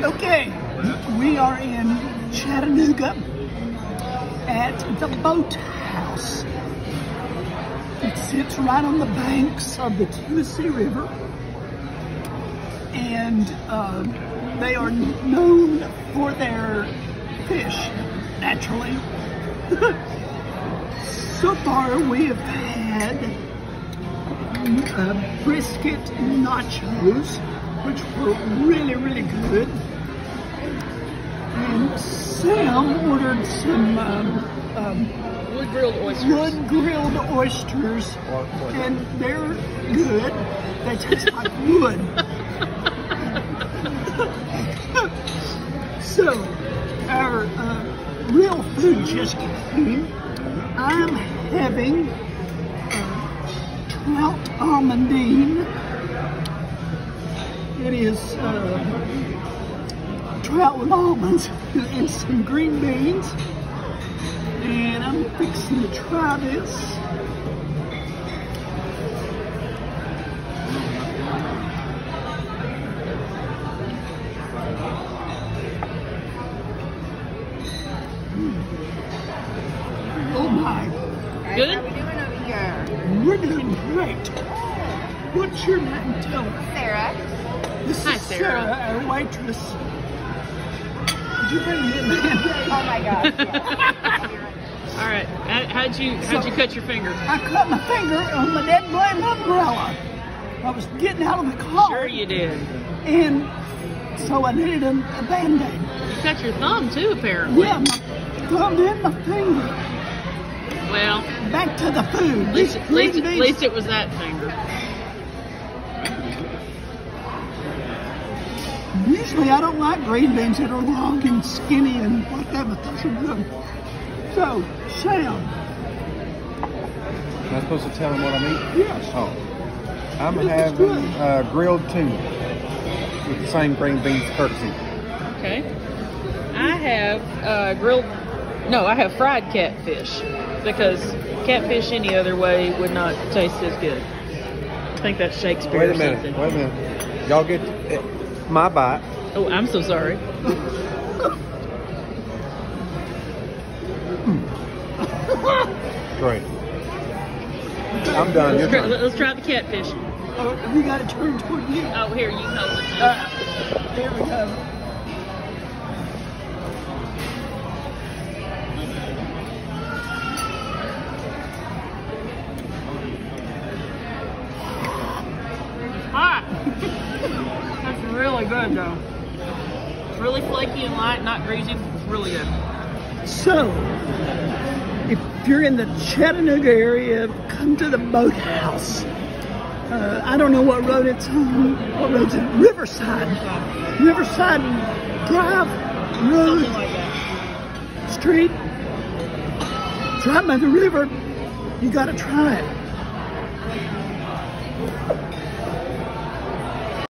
Okay, we are in Chattanooga at the Boathouse. It sits right on the banks of the Tennessee River, and uh, they are known for their fish, naturally. so far, we have had uh, brisket nachos, which were really, really good. And Sam ordered some um, um, Wood grilled oysters. wood grilled oysters, and they're good. They taste like wood. so, our uh, real food just came. I'm having uh, trout almondine. It is uh, trout with almonds and some green beans. And I'm fixing to try this. Oh my, Good? How we doing over here? we're doing great. What's your name? Tell. Sarah. This Hi, is Sarah. Sarah, our waitress. Did you bring me band-aid? Oh my gosh. yes. All right. How, how'd you how'd you cut your finger? I cut my finger on the dead blame umbrella. I was getting out of the car. Sure you did. And so I needed a, a band-aid. You cut your thumb too, apparently. Yeah, my thumb and my finger. Well, Back to the food. at least, least, at least it was that finger. Usually I don't like green beans that are long and skinny and like that, but those are good. So, Sam, Am I supposed to tell him what I'm eating? yes, Oh. I'm This having uh, grilled tuna with the same green beans courtesy. Okay. I have uh, grilled. No, I have fried catfish because catfish any other way would not taste as good. I think that's Shakespeare Wait a or minute. something. Wait a minute. Y'all get eh, my bite. Oh, I'm so sorry. Great. I'm done. Let's try, let's try the catfish. oh, we got to turn toward you. Oh, here, you can hold it. Uh, there we go. hot. Really good though. It's really flaky and light, not greasy. It's really good. So, if you're in the Chattanooga area, come to the boathouse. Uh, I don't know what road it's on. What road's it? Riverside. Riverside Drive Road like that. Street. Right by the river. You gotta try it.